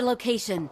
location.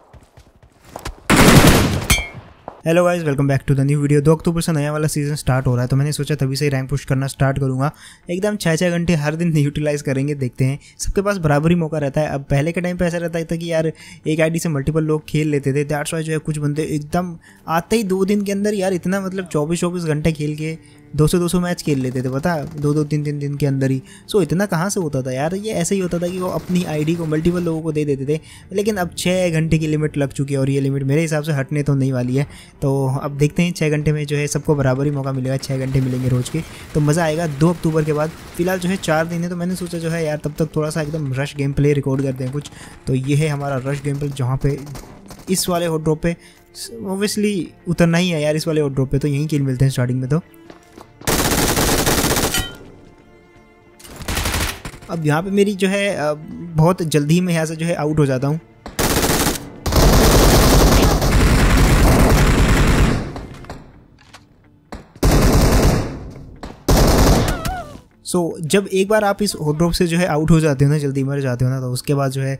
Hello guys welcome back to the new video दो अक्टूबर से नया वाला सीज़न स्टार्ट हो रहा है तो मैंने सोचा तभी से रैंक पुश करना स्टार्ट करूँगा। एकदम छः छः घंटे हर दिन यूटिलाइज करेंगे, देखते हैं। सबके पास बराबरी मौका रहता है। अब पहले के टाइम पे ऐसा रहता था कि यार, एक आईडी से मल्टीपल लोग खेल लेते थे दैट्स वाई जो है कुछ बंदे एकदम आते ही दो दिन के अंदर यार इतना मतलब चौबीस चौबीस घंटे खेल के दो सौ दो सौ मैच खेल लेते थे, पता? दो दो तीन तीन दिन के अंदर ही। सो इतना कहाँ से होता था यार? ये ऐसे ही होता था कि वो अपनी आईडी को मल्टीपल लोगों को दे देते थे, लेकिन अब छः घंटे की लिमिट लग चुकी है और ये लिमिट मेरे हिसाब से हटने तो नहीं वाली है। तो अब देखते हैं छः घंटे में जो है सबको बराबर ही मौका मिलेगा छः घंटे मिलेंगे रोज़ के। तो मज़ा आएगा दो अक्टूबर के बाद। फ़िलहाल जो है चार दिन है तो मैंने सोचा जो है यार तब तक थोड़ा सा एकदम रश गेम प्ले रिकॉर्ड करते हैं कुछ। तो ये है हमारा रश गेम प्ले जहाँ पे इस वाले हॉट ड्रॉप पे ओबियसली उतरना ही है यार इस वाले हॉट ड्रॉप पे तो यहीं किल मिलते हैं स्टार्टिंग में तो। अब यहाँ पे मेरी जो है बहुत जल्दी ही मैं यहाँ से जो है आउट हो जाता हूँ। सो so, जब एक बार आप इस ड्रॉप से जो है आउट हो जाते हो ना जल्दी मर जाते हो ना तो उसके बाद जो है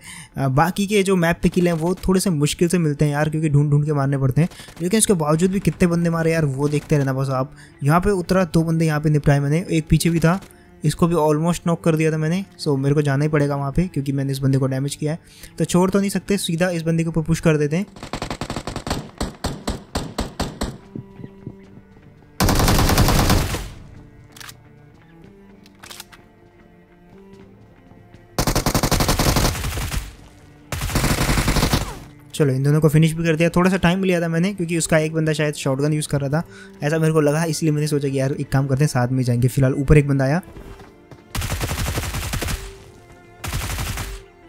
बाकी के जो मैप पे किले हैं वो थोड़े से मुश्किल से मिलते हैं यार क्योंकि ढूंढ ढूंढ के मारने पड़ते हैं। लेकिन उसके बावजूद भी कितने बंदे मारे यार वो देखते रहना बस आप। यहाँ पे उतरा दो बंदे यहाँ पे निपटाए मैंने एक पीछे भी था। इसको भी ऑलमोस्ट नॉक कर दिया था मैंने। सो मेरे को जाना ही पड़ेगा वहाँ पे, क्योंकि मैंने इस बंदे को डैमेज किया है। तो छोड़ तो नहीं सकते, सीधा इस बंदे के ऊपर पुश कर देते हैं। चलो, इन दोनों को फिनिश भी कर दिया। थोड़ा सा टाइम लिया था मैंने, क्योंकि उसका एक बंदा शायद शॉटगन यूज़ कर रहा था। ऐसा मेरे को लगा, इसलिए मैंने सोचा कि यार, एक काम करते हैं, साथ में जाएँगे। फ़िलहाल ऊपर एक बंदा आया।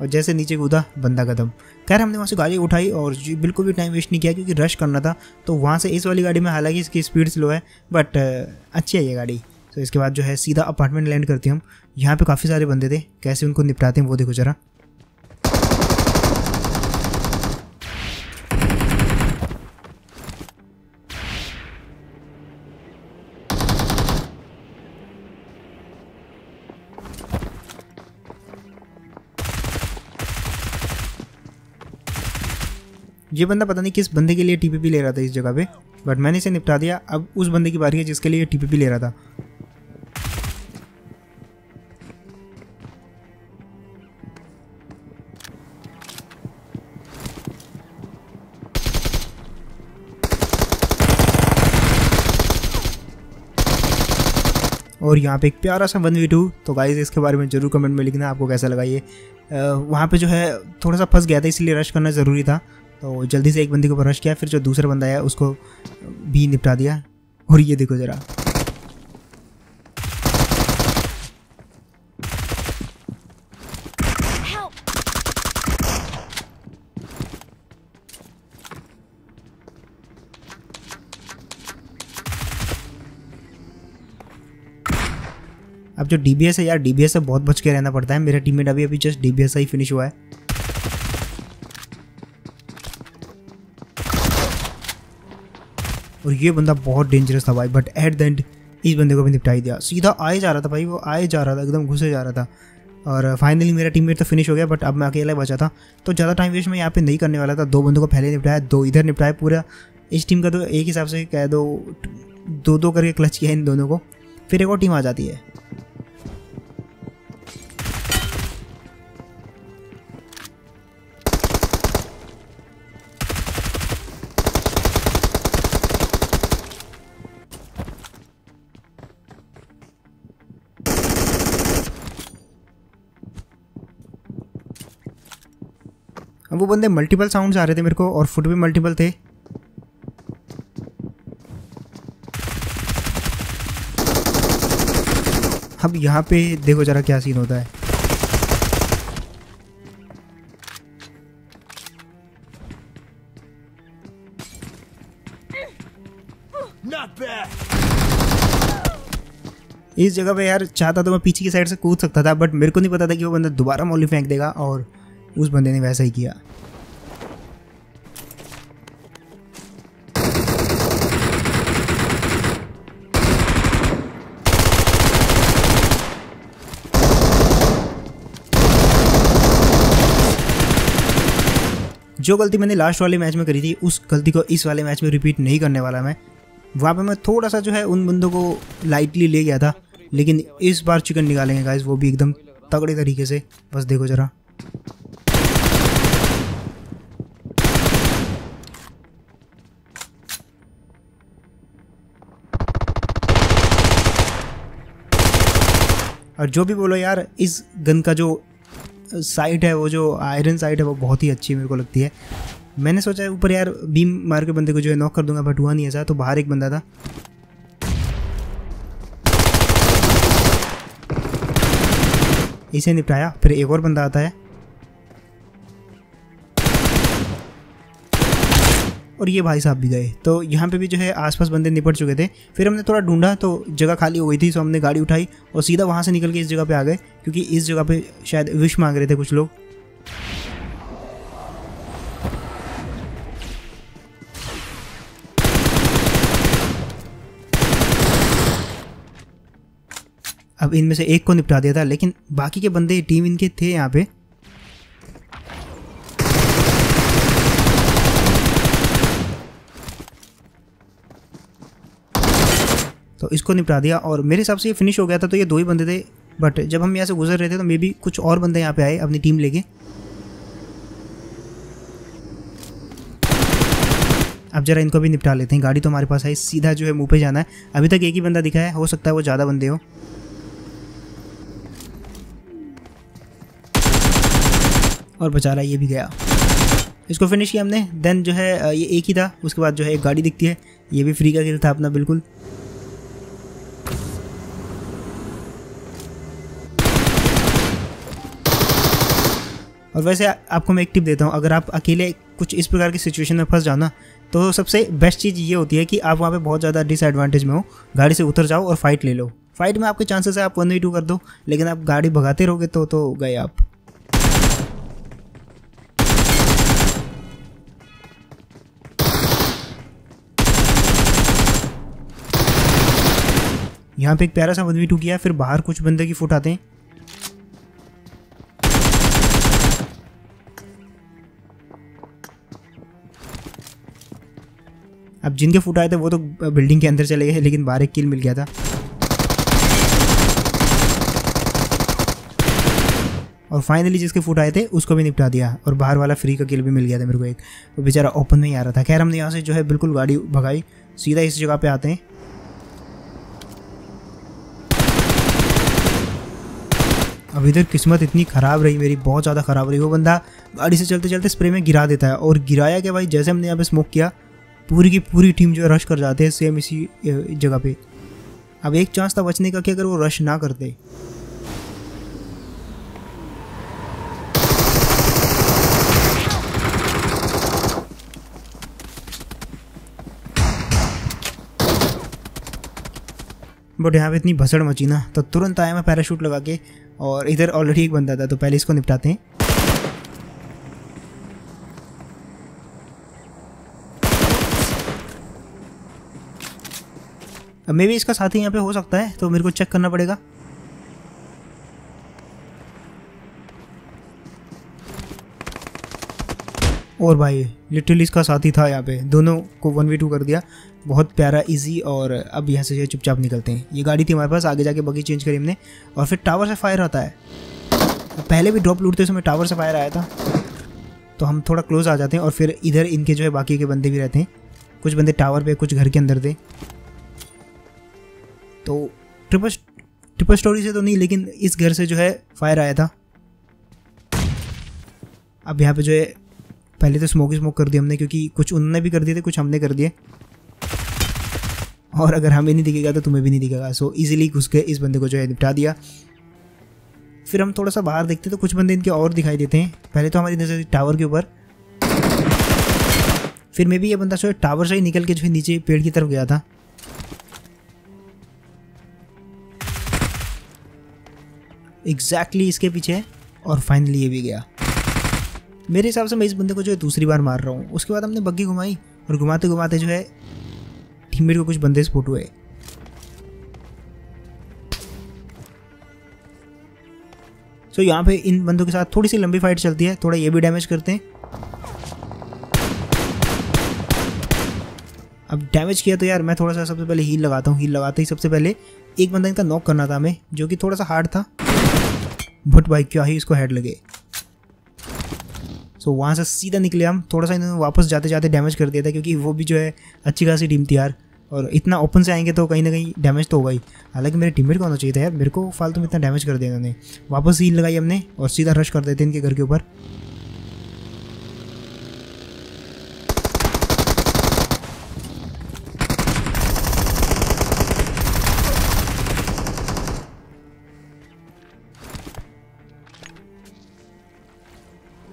और जैसे नीचे कूदा, बंदा कदम खैर, हमने वहाँ से गाड़ी उठाई और बिल्कुल भी टाइम वेस्ट नहीं किया, क्योंकि रश करना था। तो वहाँ से इस वाली गाड़ी में, हालाँकि इसकी स्पीड स्लो है बट अच्छी है ये गाड़ी। तो इसके बाद जो है, सीधा अपार्टमेंट लैंड करते हम। यहाँ पे काफ़ी सारे बंदे थे, कैसे उनको निपटाते हैं, वो देखो जरा। ये बंदा पता नहीं किस बंदे के लिए टीपीपी ले रहा था इस जगह पे बट मैंने इसे निपटा दिया। अब उस बंदे की बारी है जिसके लिए टीपीपी ले रहा था। और यहाँ पे एक प्यारा सा वन वी टू। तो गाइज़ इसके बारे में ज़रूर कमेंट में लिखना आपको कैसा लगा ये। वहाँ पे जो है थोड़ा सा फंस गया था, इसलिए रश करना ज़रूरी था। तो जल्दी से एक बंदी के ऊपर रश किया फिर जो दूसरा बंदा आया उसको भी निपटा दिया। और ये देखो ज़रा। अब जो डीबीएस है यार डीबीएस से बहुत बच के रहना पड़ता है। मेरा टीममेट अभी अभी जस्ट डी ही फिनिश हुआ है। और ये बंदा बहुत डेंजरस था भाई बट एट द एंड इस बंदे को भी निपटाई दिया। सीधा आए जा रहा था भाई, वो आए जा रहा था, एकदम घुसे जा रहा था। और फाइनली मेरा टीममेट तो फिनिश हो गया बट अब मैं अकेला बचा था। तो ज़्यादा टाइम वेस्ट मैं यहाँ पे नहीं करने वाला था। दो बंदों को पहले निपटाया, दो इधर निपटाया पूरा। इस टीम का तो एक हिसाब से कह दो दो दो करके क्लच किया इन दोनों को। फिर एक और टीम आ जाती है। वो बंदे मल्टीपल साउंड्स आ रहे थे मेरे को और फुट भी मल्टीपल थे। अब यहाँ पे देखो जरा क्या सीन होता है। इस जगह पे यार चाहता तो मैं पीछे की साइड से कूद सकता था बट मेरे को नहीं पता था कि वो बंदा दोबारा मौली फेंक देगा और उस बंदे ने वैसा ही किया। जो गलती मैंने लास्ट वाले मैच में करी थी, उस गलती को इस वाले मैच में रिपीट नहीं करने वाला मैं। वहाँ पे मैं थोड़ा सा जो है उन बंदों को लाइटली ले गया था, लेकिन इस बार चिकन निकालेंगे गाइज़ वो भी एकदम तगड़े तरीके से। बस देखो ज़रा। और जो भी बोलो यार, इस गन का जो साइट है वो जो आयरन साइट है वो बहुत ही अच्छी मेरे को लगती है। मैंने सोचा है ऊपर यार बीम मार के बंदे को जो है नॉक कर दूँगा बट हुआ नहीं ऐसा तो बाहर एक बंदा था। इसे निपटाया, फिर एक और बंदा आता है। और ये भाई साहब भी गए। तो यहाँ पे भी जो है आसपास बंदे निपट चुके थे। फिर हमने थोड़ा ढूंढा तो जगह खाली हो गई थी तो हमने गाड़ी उठाई और सीधा वहाँ से निकल के इस जगह पे आ गए, क्योंकि इस जगह पे शायद विश मांग रहे थे कुछ लोग। अब इनमें से एक को निपटा दिया था, लेकिन बाकी के बंदे, टीम इनके थे यहाँ पे। तो इसको निपटा दिया और मेरे हिसाब से ये फिनिश हो गया था तो ये दो ही बंदे थे। बट जब हम यहाँ से गुजर रहे थे तो मे बी कुछ और बंदे यहाँ पे आए, अपनी टीम लेके। अब जरा इनको भी निपटा लेते हैं। गाड़ी तो हमारे पास है, सीधा जो है मुँह पे जाना है। अभी तक एक ही बंदा दिखा है, हो सकता है वो ज़्यादा बंदे हो। और बेचारा ये भी गया। इसको फिनिश किया हमने देन जो है, ये एक ही था, उसके बाद जो है एक गाड़ी दिखती है। ये भी फ्री का किल था अपना, बिल्कुल। और वैसे आपको मैं एक टिप देता हूँ, अगर आप अकेले कुछ इस प्रकार की सिचुएशन में फंस जाओ ना तो सबसे बेस्ट चीज़ ये होती है कि आप वहाँ पे बहुत ज़्यादा डिसएडवांटेज में हो, गाड़ी से उतर जाओ और फाइट ले लो। फाइट में आपके चांसेस है आप वन वी टू कर दो, लेकिन आप गाड़ी भगाते रहोगे तो तो गए आप। यहाँ पे एक प्यारा सा वन वी टू किया, फिर बाहर कुछ बंदे की फुट आते हैं। अब जिनके फुट आए थे, वो तो बिल्डिंग के अंदर चले गए, लेकिन बाहर एक किल मिल गया था। और फाइनली जिसके फुट आए थे, उसको भी निपटा दिया, और बाहर वाला फ्री का किल भी मिल गया था मेरे को एक। वो बेचारा ओपन में ही आ रहा था। खैर, हमने यहाँ से जो है बिल्कुल गाड़ी भगाई। सीधा इस जगह पे आते हैं। अब इधर किस्मत इतनी ख़राब रही मेरी, बहुत ज़्यादा ख़राब रही। वो बंदा गाड़ी से चलते चलते स्प्रे में गिरा देता है, और गिराया क्या भाई? जैसे हमने यहाँ पे स्मोक किया पूरी की पूरी टीम जो है रश कर जाते हैं सेम इसी जगह पे। अब एक चांस था बचने का कि अगर वो रश ना करते। बट यहाँ पे इतनी भसड़ मची ना तो तुरंत आया मैं पैराशूट लगा के और इधर ऑलरेडी एक बंदा था तो पहले इसको निपटाते हैं। मे भी इसका साथी यहाँ पे हो सकता है तो मेरे को चेक करना पड़ेगा। और भाई लिटरली इसका साथी था यहाँ पे। दोनों को वन वी टू कर दिया। बहुत प्यारा इजी और अब यहाँ से चुपचाप निकलते हैं। ये गाड़ी थी हमारे पास, आगे जाके बगी चेंज करी हमने। और फिर टावर से फायर आता है। पहले भी ड्रॉप लूटते समय टावर से फायर आया था। तो हम थोड़ा क्लोज आ जाते हैं और फिर इधर इनके जो है बाकी के बंदे भी रहते हैं। कुछ बंदे टावर पे, कुछ घर के अंदर थे। तो ट्रिपल ट्रिपल स्टोरी से तो नहीं, लेकिन इस घर से जो है फायर आया था। अब यहाँ पे जो है, पहले तो स्मोक स्मोक कर दिया हमने, क्योंकि कुछ उन्होंने भी कर दिए थे, कुछ हमने कर दिए। और अगर हमें नहीं दिखेगा तो तुम्हें भी नहीं दिखेगा। सो इजीली घुस के इस बंदे को जो है निपटा दिया। फिर हम थोड़ा सा बाहर देखते तो कुछ बंदे इनके और दिखाई देते हैं। पहले तो हमारी नज़र टावर के ऊपर। फिर मैं भी ये बंदा जो है टावर से ही निकल के जो है नीचे पेड़ की तरफ़ गया था। एग्जैक्टली इसके पीछे और फाइनली ये भी गया। मेरे हिसाब से मैं इस बंदे को जो है दूसरी बार मार रहा हूँ। उसके बाद हमने बग्घी घुमाई और घुमाते घुमाते जो है टीममेट को कुछ बंदे स्पोट हुए। सो so, यहाँ पे इन बंदों के साथ थोड़ी सी लंबी फाइट चलती है थोड़ा ये भी डैमेज करते हैं। अब डैमेज किया तो यार मैं थोड़ा सा सबसे पहले हील लगाता हूँ। हील लगाते ही सबसे पहले एक बंदा इनका नॉक करना था हमें जो कि थोड़ा सा हार्ड था। बट भाई क्या ही इसको हेड लगे। सो so, वहाँ से सीधा निकले हम। थोड़ा सा इन्होंने वापस जाते जाते डैमेज कर दिया था क्योंकि वो भी जो है अच्छी खासी टीम थी यार। और इतना ओपन से आएँगे तो कहीं ना कहीं डैमेज तो होगा ही। हालाँकि मेरे टीममेट को होना चाहिए था यार। मेरे को फालतू में इतना डैमेज कर दिया इन्होंने। वापस हील लगाई हमने और सीधा रश कर देते इनके घर के ऊपर।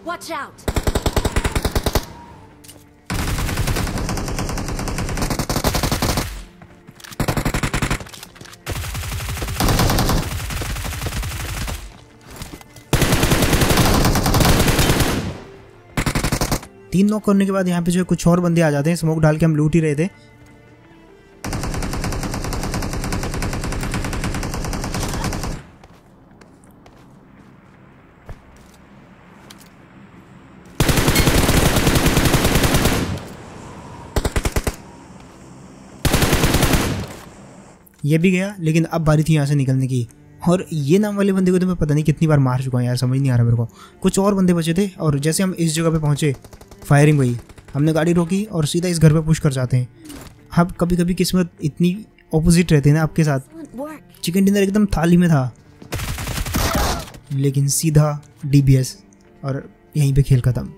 Watch out! तीन नॉक करने के बाद यहाँ पे जो है कुछ और बंदे आ जाते हैं स्मोक डाल के हम लूट ही रहे थे ये भी गया, लेकिन अब बारी थी यहाँ से निकलने की। और ये नाम वाले बंदे को तो मैं पता नहीं कितनी बार मार चुका हूँ यार, समझ नहीं आ रहा मेरे को। कुछ और बंदे बचे थे, और जैसे हम इस जगह पे पहुँचे फायरिंग हुई। हमने गाड़ी रोकी और सीधा इस घर पे पुश कर जाते हैं। अब कभी कभी किस्मत इतनी ऑपोजिट रहती है ना आपके साथ। चिकन डिनर एकदम थाली में था। लेकिन सीधा डीबीएस और यहीं पर खेल खत्म।